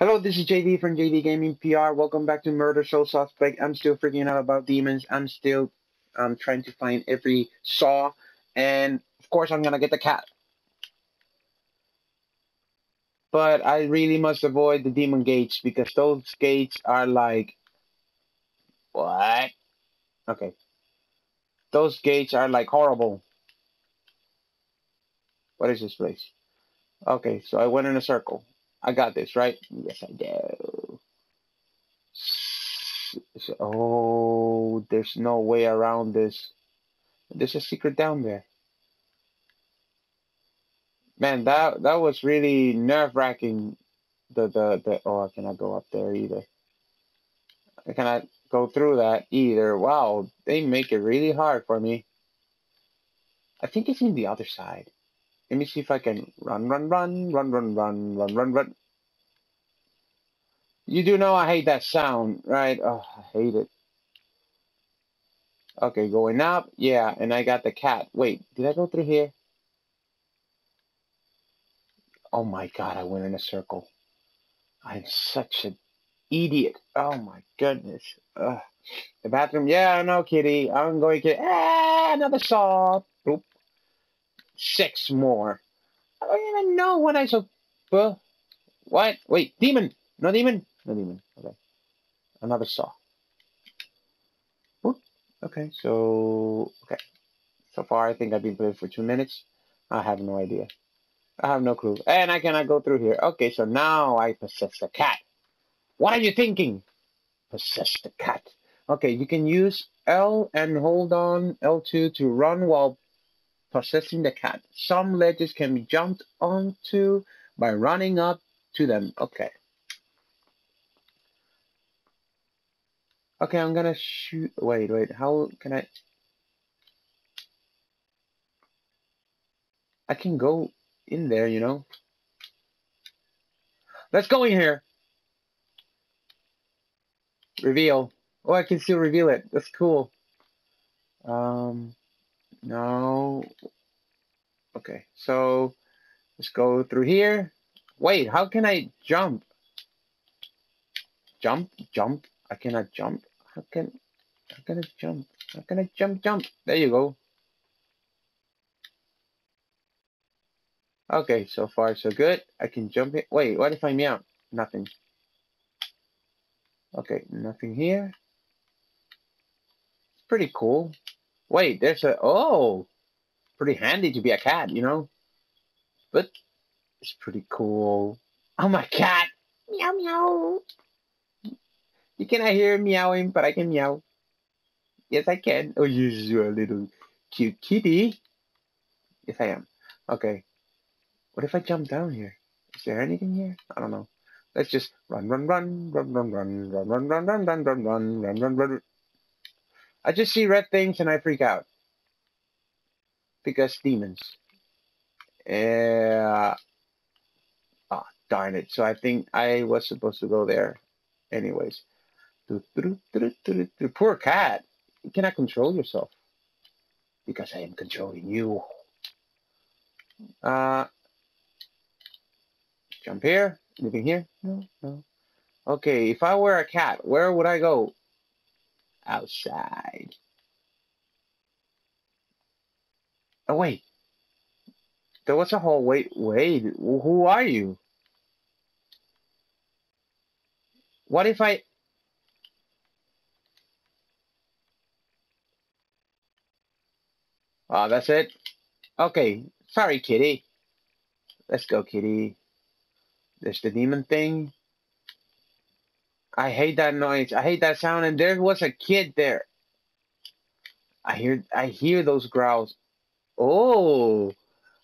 Hello, this is JD from JD Gaming PR. Welcome back to Murdered Soul Suspect. I'm still freaking out about demons. I'm still um, trying to find every saw. And of course, I'm going to get the cat. But I really must avoid the demon gates because those gates are like. What? Okay. Those gates are like horrible. What is this place? Okay, so I went in a circle. I got this, right? Yes, I do. So, oh, there's no way around this. There's a secret down there. Man, that that was really nerve wracking. The the the oh, I cannot go up there either. I cannot go through that either. Wow, they make it really hard for me. I think it's in the other side. Let me see if I can run, run, run, run, run, run, run, run, run. You do know I hate that sound, right? Oh, I hate it. Okay, going up. Yeah, and I got the cat. Wait, did I go through here? Oh my god, I went in a circle. I'm such an idiot. Oh my goodness. Ugh. The bathroom. Yeah, no, kitty. I'm going to. Ah, another saw. Six more. I don't even know what I saw. Well, what? Wait, demon. No demon. No demon. Okay. Another saw. Okay, so okay. So far, I think I've been playing for two minutes. I have no idea. I have no clue. And I cannot go through here. Okay, so now I possess the cat. What are you thinking? Possess the cat. Okay, you can use L and hold on L2 to run while possessing the cat. Some ledges can be jumped onto by running up to them. Okay. Okay, I'm gonna shoot. Wait, wait. How can I? I can go in there, you know. Let's go in here. Reveal. Oh, I can still reveal it. That's cool. Um. No. Okay, so let's go through here. Wait, how can I jump? Jump, jump. I cannot jump. How can how can I jump? How can I jump, jump? There you go. Okay, so far so good. I can jump it. Wait, what if I meow? Nothing. Okay, nothing here. It's pretty cool. Wait, there's a oh, pretty handy to be a cat, you know. But it's pretty cool. Oh my cat! Meow meow. You cannot hear meowing, but I can meow. Yes, I can. Oh, you're a little cute kitty. Yes, I am. Okay. What if I jump down here? Is there anything here? I don't know. Let's just run, run, run, run, run, run, run, run, run, run, run, run, run, run, run, run. I just see red things and I freak out. Because demons. Yeah. Oh, darn it. So I think I was supposed to go there. Anyways. Poor cat. You cannot control yourself. Because I am controlling you. Uh, jump here. Anything here? No, no. Okay, if I were a cat, where would I go? Outside. Oh, wait. There was a whole wait, wait. Who are you? What if I... Oh, that's it? Okay. Sorry, kitty. Let's go, kitty. There's the demon thing. I hate that noise. I hate that sound. And there was a kid there. I hear I hear those growls. Oh,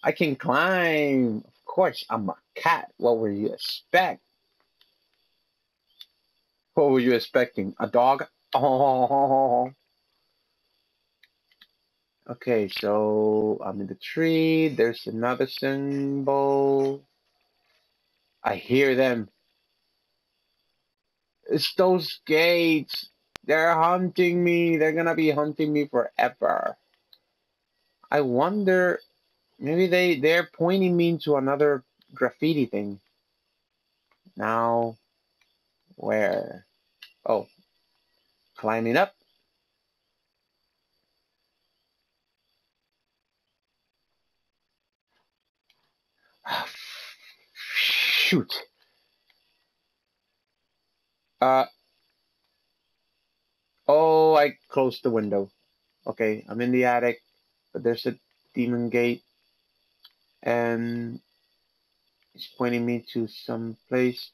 I can climb. Of course, I'm a cat. What were you expect? What were you expecting? A dog? Oh. Okay, so I'm in the tree. There's another symbol. I hear them. It's those gates. They're hunting me. They're gonna be hunting me forever. I wonder, maybe they they're pointing me to another graffiti thing. Now, Where? Oh, climbing up. Shoot. Uh. Oh, I closed the window. Okay, I'm in the attic, but there's a demon gate, and it's pointing me to some place.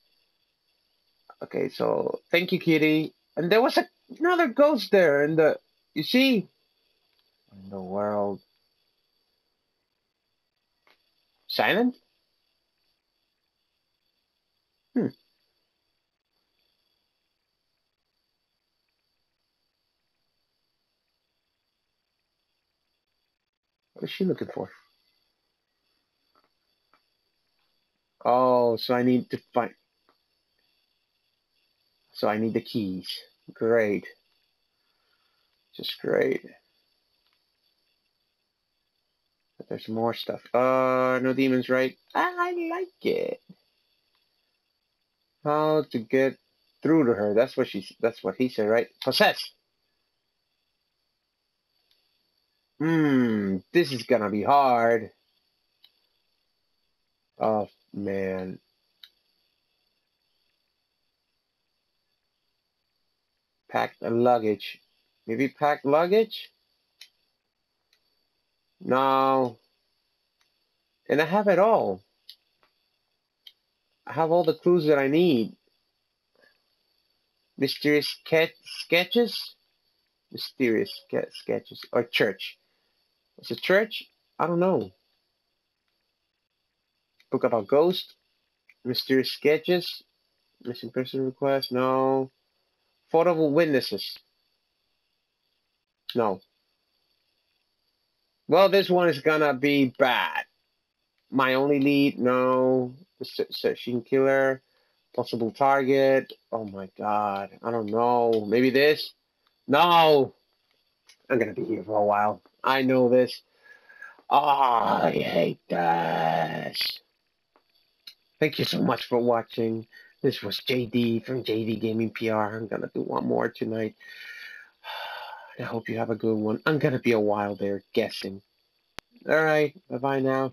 Okay, so thank you, kitty. And there was a, another ghost there, and the you see, in the world, silent. Hmm. What is she looking for? Oh, so I need to find. So I need the keys. Great. Just great. But there's more stuff. Uh, no demons, right? I like it. How to get through to her? That's what she. That's what he said, right? Possess. Hmm. This is gonna be hard. Oh man. Pack luggage. Maybe pack luggage? No. And I have it all. I have all the clues that I need. Mysterious sketch sketches? Mysterious sketches. Or church. Is a church? I don't know. Book about ghosts? Mysterious sketches. Missing person request. No. Photo of witnesses. No. Well, this one is gonna be bad. My only lead, no. Searching killer, possible target. Oh my god, I don't know. Maybe this? No! I'm gonna be here for a while. I know this. Oh, I hate this. Thank you so much for watching. This was JD from JD Gaming PR. I'm gonna do one more tonight. I hope you have a good one. I'm gonna be a while there guessing. Alright, bye bye now.